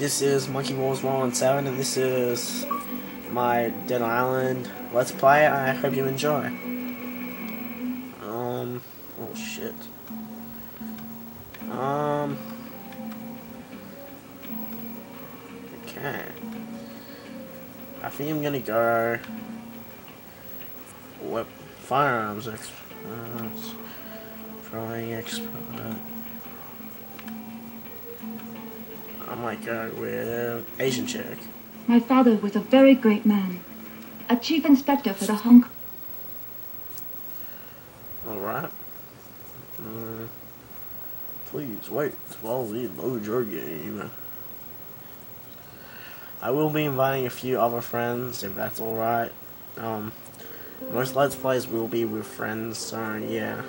This is Monkey Wars 117 and this is my Dead Island Let's Play. I hope you enjoy. Um, oh shit. Um, okay. I think I'm gonna go what firearms experts, throwing expert. I might go with Asian chick. My father was a very great man, a chief inspector for the Hong Kong. Alright. Uh, please wait while we load your game. I will be inviting a few other friends if that's alright. Um, most Let's Plays will be with friends, so yeah.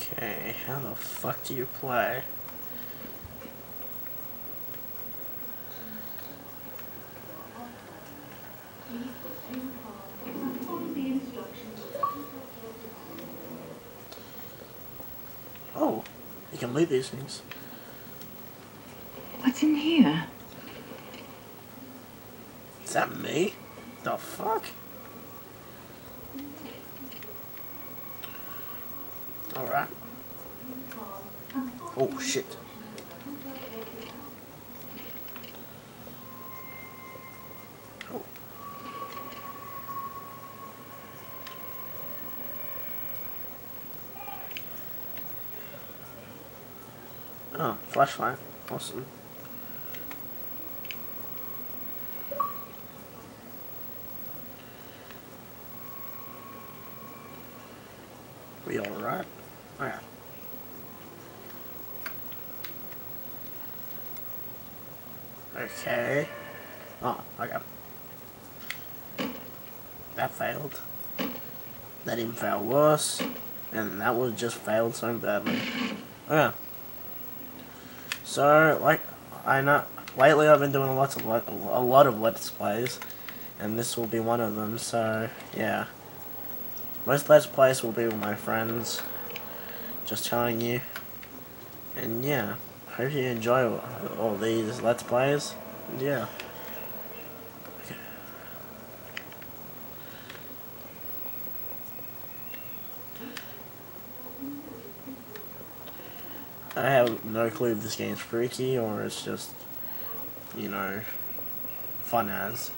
Okay, how the fuck do you play? Oh, you can leave these things. What's in here? Is that me? The fuck? Alright. Oh shit. Oh. Oh, flashlight. Awesome. We alright? Oh yeah. Okay. Oh, okay. That failed. That even failed worse. And that was just failed so badly. Oh yeah. So, like, I know, lately I've been doing lots of, a lot of Let's Plays. And this will be one of them, so, yeah. Most Let's Plays will be with my friends. Just telling you. And yeah, hope you enjoy all these Let's Plays. Yeah. I have no clue if this game's freaky or it's just, you know, fun as.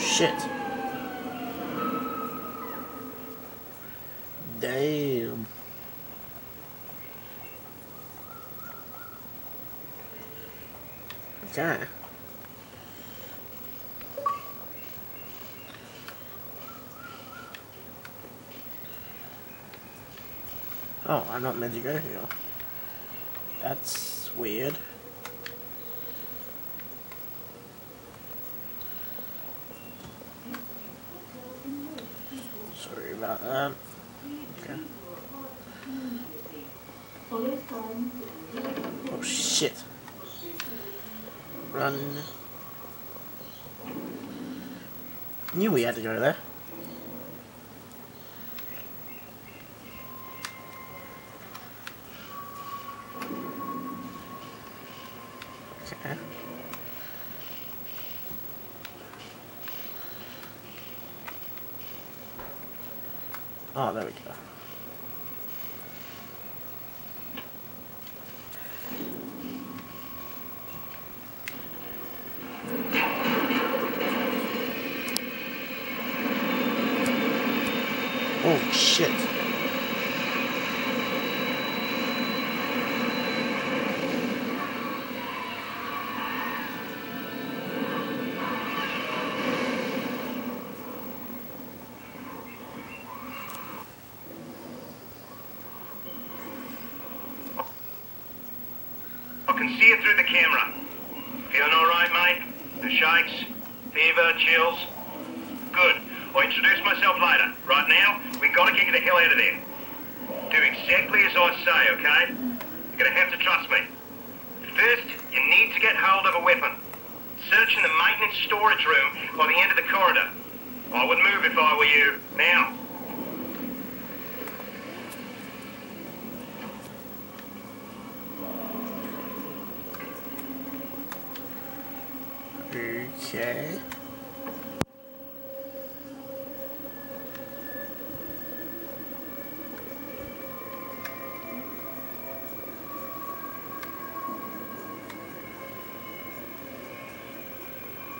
Shit. Damn. Okay. Oh, I'm not meant to go here. That's weird. That. Okay. Oh shit. Run. Knew we had to go there. Oh, there we go. Oh shit. Can see it through the camera. Feeling alright, mate? The shakes? Fever? Chills? Good. I'll introduce myself later. Right now, we gotta get you the hell out of there. Do exactly as I say, okay? You're gonna have to trust me. First, you need to get hold of a weapon. Search in the maintenance storage room by the end of the corridor. I would move if I were you. Now. Okay.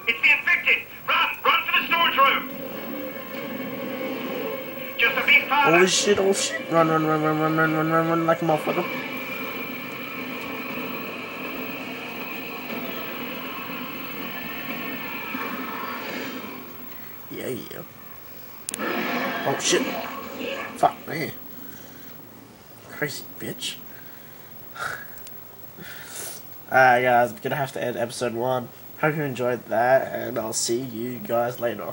It's the infected! Run! Run for the storage room! Just a bit farther. Oh shit, oh shit. Run, run, run, run, run, run, run, run, run like a motherfucker. Yeah. Oh shit. Fuck me. Crazy bitch. Alright guys, I'm gonna have to end episode one. Hope you enjoyed that and I'll see you guys later.